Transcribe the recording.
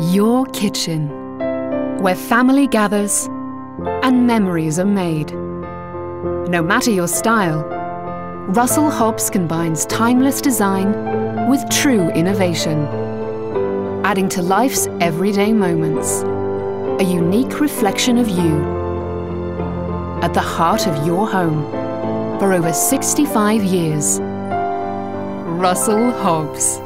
Your kitchen, where family gathers and memories are made. No matter your style, Russell Hobbs combines timeless design with true innovation, adding to life's everyday moments a unique reflection of you at the heart of your home for over 65 years. Russell Hobbs.